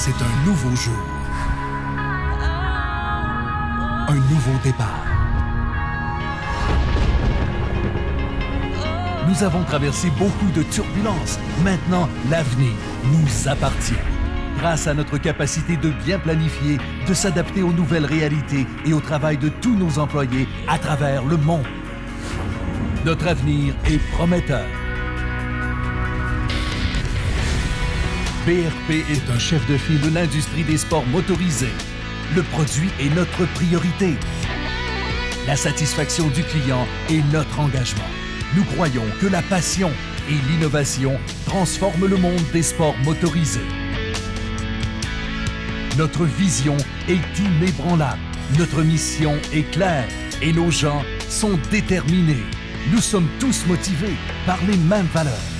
c'est un nouveau jour. Un nouveau départ. Nous avons traversé beaucoup de turbulences. Maintenant, l'avenir nous appartient. Grâce à notre capacité de bien planifier, de s'adapter aux nouvelles réalités et au travail de tous nos employés à travers le monde. Notre avenir est prometteur. BRP est un chef de file de l'industrie des sports motorisés. Le produit est notre priorité. La satisfaction du client est notre engagement. Nous croyons que la passion et l'innovation transforment le monde des sports motorisés. Notre vision est inébranlable. Notre mission est claire et nos gens sont déterminés. Nous sommes tous motivés par les mêmes valeurs.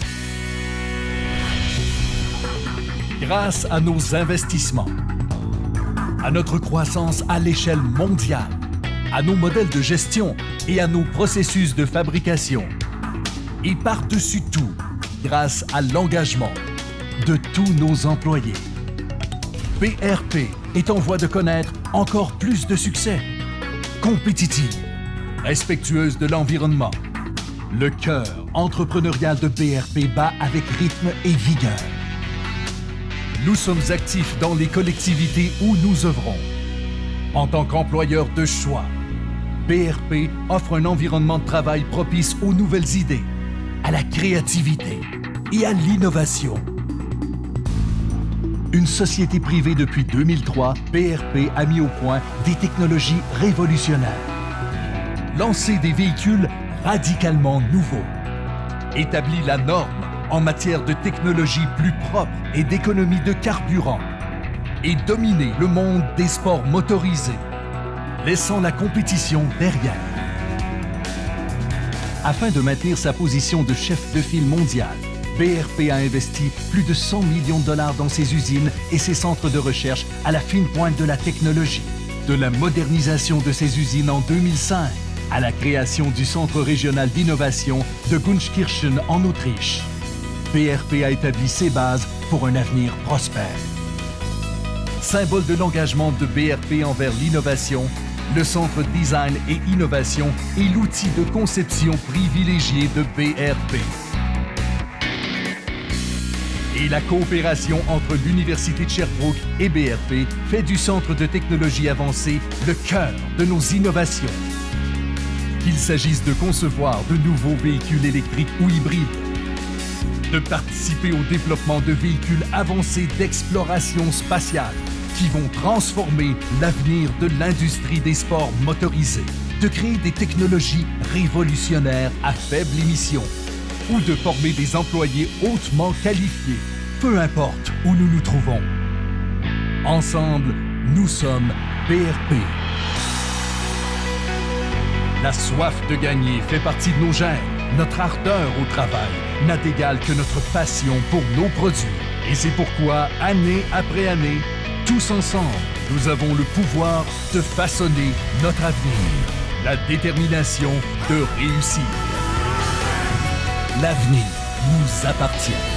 Grâce à nos investissements, à notre croissance à l'échelle mondiale, à nos modèles de gestion et à nos processus de fabrication. Et par-dessus tout, grâce à l'engagement de tous nos employés. BRP est en voie de connaître encore plus de succès. Compétitive, respectueuse de l'environnement. Le cœur entrepreneurial de BRP bat avec rythme et vigueur. Nous sommes actifs dans les collectivités où nous œuvrons. En tant qu'employeur de choix, BRP offre un environnement de travail propice aux nouvelles idées, à la créativité et à l'innovation. Une société privée depuis 2003, BRP a mis au point des technologies révolutionnaires. Lancer des véhicules radicalement nouveaux. Établit la norme en matière de technologie plus propre et d'économie de carburant et dominer le monde des sports motorisés, laissant la compétition derrière. Afin de maintenir sa position de chef de file mondial, BRP a investi plus de 100 millions de dollars dans ses usines et ses centres de recherche à la fine pointe de la technologie. De la modernisation de ses usines en 2005 à la création du Centre régional d'innovation de Gunskirchen en Autriche. BRP a établi ses bases pour un avenir prospère. Symbole de l'engagement de BRP envers l'innovation, le Centre Design et Innovation est l'outil de conception privilégié de BRP. Et la coopération entre l'Université de Sherbrooke et BRP fait du Centre de technologie avancée le cœur de nos innovations. Qu'il s'agisse de concevoir de nouveaux véhicules électriques ou hybrides, de participer au développement de véhicules avancés d'exploration spatiale qui vont transformer l'avenir de l'industrie des sports motorisés, de créer des technologies révolutionnaires à faible émission ou de former des employés hautement qualifiés, peu importe où nous nous trouvons. Ensemble, nous sommes BRP. La soif de gagner fait partie de nos gènes, notre ardeur au travail n'a d'égal que notre passion pour nos produits. Et c'est pourquoi, année après année, tous ensemble, nous avons le pouvoir de façonner notre avenir, la détermination de réussir. L'avenir nous appartient.